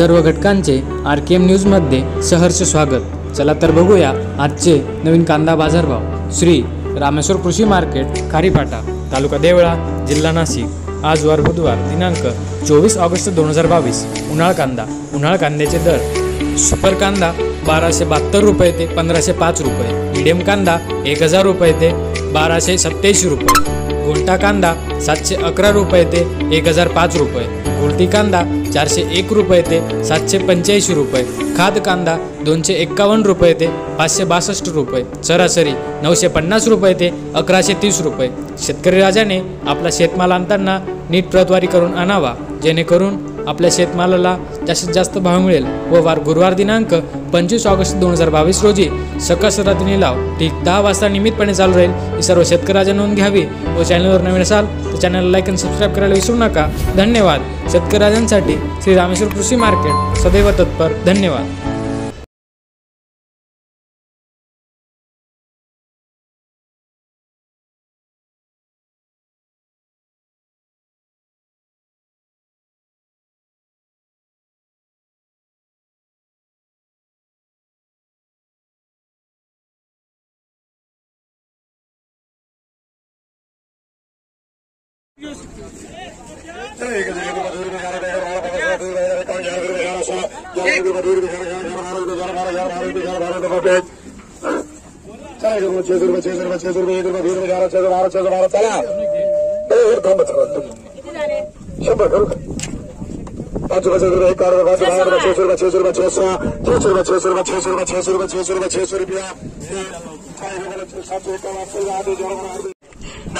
सर्व घटकांचे आर के एम न्यूजमध्ये सहर्ष स्वागत. चला तर बघूया आजचे नवीन कांदा बाजारभाव. श्री रामेश्वर कृषी मार्केट खारीपाटा तालुका देवळा जिल्हा नाशिक. आज वार बुधवार दिनांक चोवीस ऑगस्ट दोन हजार बावीस. उन्हाळ कांदा. उन्हाळ कांद्याचे दर. सुपर कांदा बाराशे बहात्तर रुपये ते पंधराशे पाच रुपये. मीडियम कांदा एक हजार रुपये ते बाराशे सत्याऐंशी रुपये. गुलटा कांदा सातशे अकरा रुपये ते एक हजार पाच रुपये. गोल्टी कांदा चारशे एक रुपये ते सातशे पंच्याऐंशी रुपये. खाद कांदा दोनशे एक्कावन्न रुपये ते पाचशे बासष्ट रुपये. सरासरी नऊशे पन्नास रुपये ते अकराशे तीस रुपये. शेतकरी राजाने आपला शेतमाल आणताना नीट प्रतवारी करून आणावा जेणेकरून आपल्या शेतमालाला जास्तीत जास्त भाव मिळेल व वार गुरुवार दिनांक पंचवीस ऑगस्ट दोन हजार बावीस रोजी सकस रात्री निलाव ठीक दहा वाजता नियमितपणे चालू राहील. ही सर्व शेतकऱ्याच्या नोंद घ्यावी व चॅनलवर नवीन असाल तर चॅनलला लाईक आणि सबस्क्राईब करायला विसरू नका. धन्यवाद. शेतकऱ्यांसाठी श्री रामेश्वर कृषी मार्केट सदैव तत्पर. धन्यवाद. चला छह रुपये छह रुपये छह रुपये एक रुपये बीस रुपये ग्यारह छह बारह छह बारह चला ए, थांबा थांबा शंभर करू का पाच रुपये छह रुपये एक कार पाच रुपये छह रुपये छह रुपये छह सौ छह रुपये छह रुपये छह रुपये छह रुपये छह रुपये छह सौ रुपया सात सौ इक्यावन आठ सौ आठ हज़ार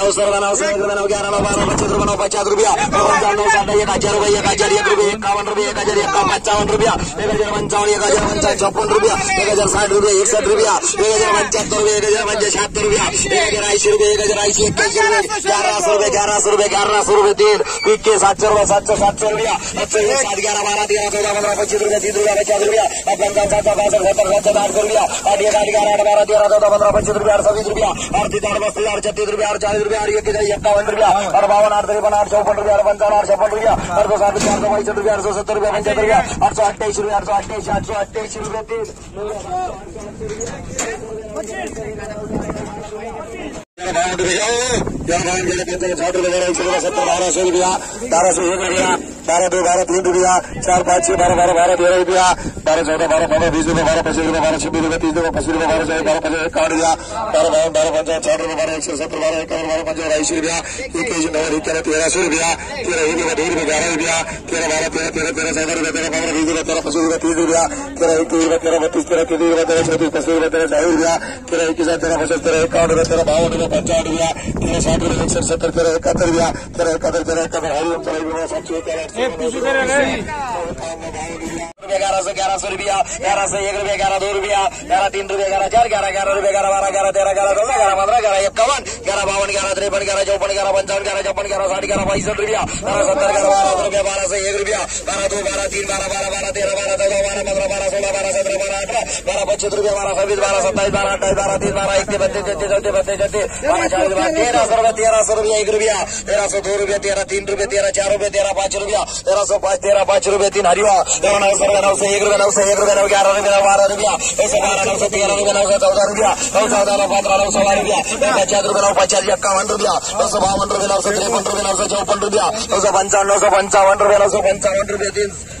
नौ सौ सौ एक रुपये ग्यारह नौ बारह पच्चीस रुपये पचास रुपया पंचावन नौ साठ एक हज़ार रुपये एक हज़ार एक रुपये इक्यावन रुपये एक हज़ार एक पचावन रुपया एक हज़ार पंचावन एक हज़ार पंचावन छप्पन रुपया एक हज़ार साठ रुपये एकसठ रुपया एक हज़ार पंच्याहत्तर रुपये एक हज़ार पंच्याहत्तर रुपया एक हज़ार ऐंशी रुपये एक हज़ार ऐंशी एक्क्याऐंशी रुपये ग्यारह सौ रुपये ग्यारह सौ रुपये ग्यारह सौ रुपये तीन इक्कीस सातशे रुपये सातशे सातशे रुपया सातशे एक सात ग्यारह बारह तेरह चौदह पंद्रह पच्चीस रुपये तीस रुपया पचास रुपया पंचावन सात बासठ सत्तर सत्तर आठ सौ रुपया आठ एक आठ ग्यारह आठ बारह तेरह चौदह पंद्रह पच्चीस रुपया आठ सौ बीस रुपया आठ तीस आठ बत्तीस आठ छत्तीस रुपया आठ चालीस रुपया इक्यावन रुपया। आठ आठ तिरपन आठ चौपन रुपया पंचावन आठ छप्पन रुपया आठ सौ साठ आठ सौ बाईस रुपया आठ सौ सत्तर रुपया पंचहत्तर रुपया आठ सौ अट्ठाईस रुपया आठ सौ अट्ठाईस आठ सौ अट्ठाईस रुपया तीन साठ रुपये एक सौ सत्तर बारह सौ रुपया बारह सौ एक रुपया। बारह दो, बारह तीन रुपया चार पाँच छह, बारह बारह बारह तेरह रुपया बारह चौदह, बारह पंद्रह, बीस रुपये बारह पच्चीस रुपये बारह छब्बीस रुपये तीस रुपये पच्चीस रुपये बारह सौ बारह पचास इक्यावन रुपया बारह बावन बारह पंचावन साठ रुपये बारह एक सौ सत्तर, बारह इक्यावन, बारह पंचावन ऐसी रुपया इक्कीस नौ इक्यावन तेरह सौ रुपया तेरह एक रुपया दो रुपये ग्यारह रुपया तेरह बारह, तेरह तेरह तेरह चौदह रुपये तेरह पंद्रह, बीस रुपये तेरह पच्चीस रुपये तीस रुपया तेरह इक्कीस रुपये तेरह बत्तीस, तेरह तीस रुपये तेरह चौतीस पच्चीस रुपये तेरह चालीस रुपया तेरह इक्कीस तेरह पचास तेरह इक्यावन रुपये तेरह बावन रुपये पंचावन रुपया तेरह साठ रुपये सौ सत्तर, तेरह इकहत्तर रुपया तेरह इकहत्तर तेरह इकहत्तर हरिओम चला रुपया सात सौ ग्यारह सौ ग्यारह सौ रुपया, ग्यारह सौ एक रुपया, ग्यारह दो रुपया, ग्यारह तीन रुपया, ग्यारह चार, ग्यारह ग्यारह रुपया, ग्यारह बारह, ग्यारह तेरह, ग्यारह चौदह, ग्यारह पंद्रह, ग्यारह इक्यावन, ग्यारह बावन, ग्यारह तिरपन, ग्यारह चौपन, ग्यारह पंचावन, ग्यारह छप्पन, ग्यारह साठ, ग्यारह बाईसठ रुपया, ग्यारह सत्तर, ग्यारह बारह सौ रुपया, बारह सौ एक रुपया, बारह दो, बारह तीन, बारह बारह बारह तेरह, बारह चौदह, बारह पंद्रह, बारह सोलह, बारह सत्रह, बारह अठारह, बारह पच्चीस रुपया, बारह छब्बीस, बारह सत्ताईस, बारह अट्ठाईस, बारह तीस, बारह इकतीस, बत्तीस तेतीस चौतीस, बत्तीस छत्तीस बारह चालीस, बारह तेरह सौ रुपया, तेरह सौ रुपया, एक रुपया, तेरह सौ दो रुपया, तेरह तीन रुपया, तेरह चार रुपया, तेरह पाँच रुपया, तेरह सौ पाँच, तेरह पाँच रुपया, तीन हरिवा तेरह नौ सौ नौ सौ एक रुपया नौ सौ एक रुपया नौ ग्यारह रुपया नौ बारह रुपया नौ सौ बारह नौ सौ तेरह रुपया नौ सौ चौदह रुपया नौ चौदह नौ पंद्रह नौ सौ रुपया पचास रुपया नौ पचास इक्यावन रुपया नौ सौ बावन रुपया नौ सौ तिरपन रुपया नौ सौ चौपन रुपया नौ सौ पंचावन नौ सौ पंचावन रुपया नौ सौ पंचावन रुपया तीन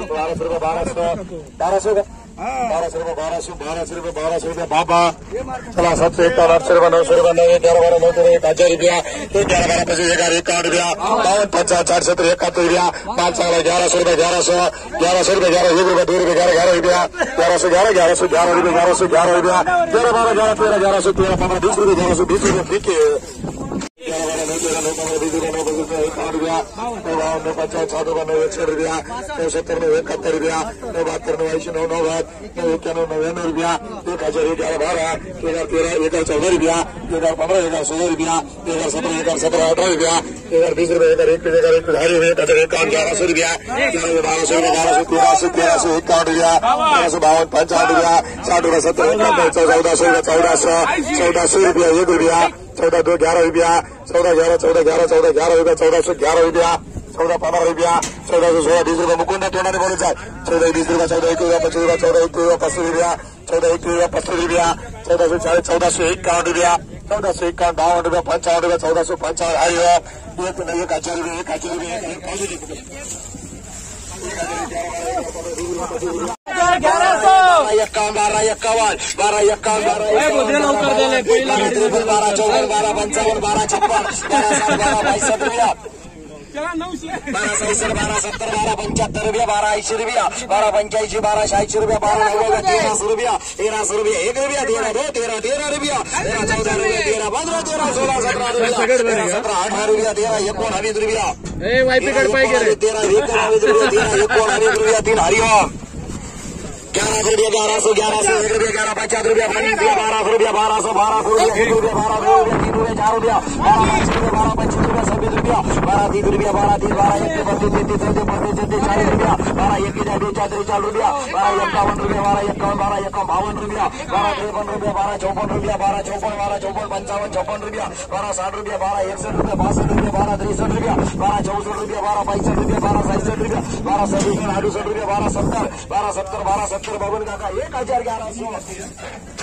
सौ रुपये बारह सौ बारह सौ का बारह सौ रुपये बारह सौ बारह सौ रुपये बारह सौ रुपये बाबा। चला सात सौ आठ सौ रुपये नौ सौ रुपये नौ ग्यारह बारह, नौ तेरह एक हज़ार रुपया एक ग्यारह बारह, पच्चीस ग्यारह इक्यावन रुपया बावन पचास चार सत्तर, इकहत्तर रुपया, पाँच चार ग्यारह सौ रुपये ग्यारह सौ ग्यारह सौ रुपये ग्यारह एक रुपये दो रुपये ग्यारह ग्यारह रुपया, ग्यारह सौ ग्यारह ग्यारह सौ ग्यारह रुपये ग्यारह सौ ग्यारह रुपया तेरह बारह, ग्यारह तेरह, ग्यारह सौ तेरह पंद्रह बीस रुपये ग्यारह सौ बीस रुपये ठीक है। ग्यारह नौ पंद्रह बीस रुपया नौ पच्चीस रुपया इक्यावन रुपया नौ बावन नौ पचास छः नौ नौ एकसठ रुपया नौ सत्तर नौ इकहत्तर रुपया नौ बहत्तर नौ ऐसी नौ नौ बात नौ इक्यानवे नव्याण्णव रुपया एक हज़ार एक हज़ार बारह एक हज़ार तेरह एक हज़ार चौदह रुपया एक हज़ार पंद्रह एक हज़ार सोलह रुपया एक हज़ार सत्रह एक हज़ार सत्रह अठारह रुपया एक हज़ार बीस रुपया एक हज़ार एक एक हज़ार एक हज़ार एक हज़ार इक्यावन ग्यारह सौ रुपया ग्यारह बारह सौ ग्यारह सौ तेरह सौ तेरह सौ इक्यावन रुपया तेरह सौ बावन पंचावन रुपया साठ रुपया सत्तर चौदह सौ चौदह सौ चौदह सौ रुपया एक रुपया चौदह दो ग्यारह रुपया चौदह ग्यारह चौदह ग्यारह चौदह ग्यारह रुपया चौदह सौ ग्यारह रुपया चौदह पंद्रह रुपया चौदह सौ सोळा वीस रुपया मुकुंद तोंडाने बोलायचं आहे चौदह वीस रुपया चौदह एक रुपया पच्चीस रुपया चौदह एक रुपया पस्तीस रुपया चौदह एक रुपया पस्तीस रुपया चौदह सौ चालीस चौदह सौ इक्यावन रुपया चौदह सौ इक्यावन बावन रुपया पंचावन रुपया चौदह सौ पंचावन आहे एक एक रुपये एक हज़ार रुपये एक हज़ार रुपये बारा एक्कावन्न बारा एक्कावन्न बारा एक्कावन्न बारा एक्कावन्न बारा चौवन्न बारा पंचावन्न बारा छप्पन बारा साठ रुपया बारा सहासष्ट बारा सत्तर बारा पंच्याहत्तर रुपया बारा ऐंशी रुपया बारा पंच्याऐंशी बारा शहाऐंशी रुपया बारा नव्वद तेराशे रुपया तेराशे रुपया एक रुपया तेरा दो तेरा तेरा रुपया तेरा चौदा रुपया तेरा तेरा रुपया तेरा तेरा तेरा तेरा रुपया तीन हरिओम ग्यारह सौ रुपया ग्यारह सौ ग्यारह सौ एक रुपया ग्यारह पचास रुपया बाईस रुपया बारह सौ रुपया बारह सौ बारह सौ रुपया एक रुपया बारह दो रुपया तीन रुपया चार रुपया बारह पच्चीस रुपया बारह पच्चीस रुपया छब्बीस रुपया बारह तीस रुपया बारह तीस बारह एक बत्तीस तैतीस चौतीस बत्तीस छत्तीस चालीस रुपया बारह एक दो चालीस चालीस रुपया बारह इक्यावन रुपया बारह इक्यावन बारह इक्यावन बावन रुपया बारह तिरपन रुपया बारह चौपन रुपया बारह चौपन बारह चौपन पंचावन छप्पन रुपया बारह साठ रुपया बारह इकसठ रुपया बासठ रुपया बारह तिरसठ रुपया बारह चौसठ रुपया बारह पैंसठ रुपया बारह सड़सठ रुपया बारह सदुसठ अडुसठ रुपया बारह सत्तर बारह सत्तर बारह सत्तर बावन काका एक हज़ार ग्यारह सौ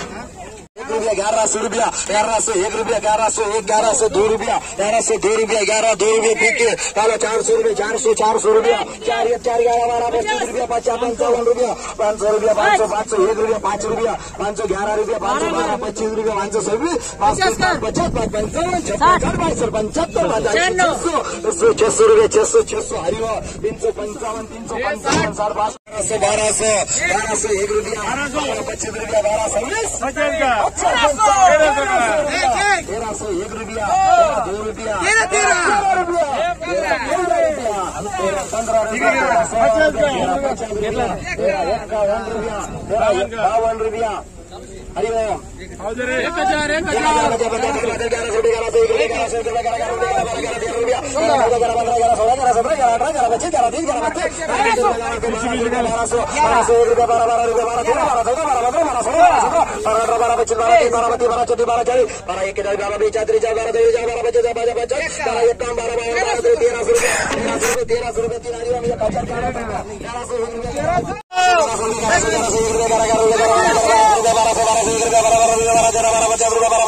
एक रुपया ग्यारह सौ रुपया ग्यारह सौ एक रुपया ग्यारह सौ एक ग्यारह सौ दो रुपया ग्यारह सौ दो रुपया ग्यारह दो रुपये पीके काला चार सौ रुपया चार सौ चार सौ रुपया चार एक चार ग्यारह बारह पच्चीस रुपया पचास पंचावन रुपया पाँच सौ रुपया पाँच सौ पाँच। सौ एक रुपया पाँच रुपया पाँच सौ ग्यारह रुपया पाँच सौ बारह पच्चीस रुपया पाँच सौ सौ पाँच पचास पाँच पंचावन छप्पन पाँच सौ पंचहत्तर छह सौ छह सौ रुपया छह सौ छह सौ हरिओ तीन सौ पंचावन तीन सौ पंचावन साढ़े पाँच सौ बारह सौ बारह सौ एक रुपया पच्चीस रुपया बारह छब्बीस तेरह सौ एक रुपया तेरह दो रुपया तेरह तेरह रुपया तेरह तेरह रुपया तेरह पंद्रह रुपया तेरह सोलह रुपया तेरह पचास रुपया तेरह इक्यावन रुपया para para para para para para para para para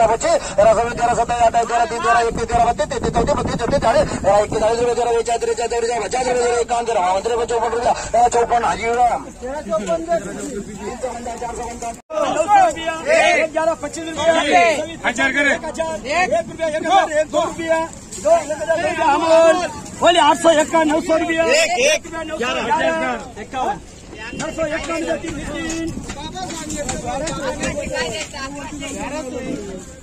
बावन रुपया हरिओम तीन हरिओम जय चौपन हरिओम ग्यारह पच्चीस रुपया हज़ार करे एक रुपया एक हज़ार एक दो रुपया दो एक हज़ार एक अमोल बोले आठ सौ इक्यावन नौ सौ रुपया। एक रुपया नौ सौ ग्यारह इक्यावन। नौ सौ इक्यावन तीन। तीन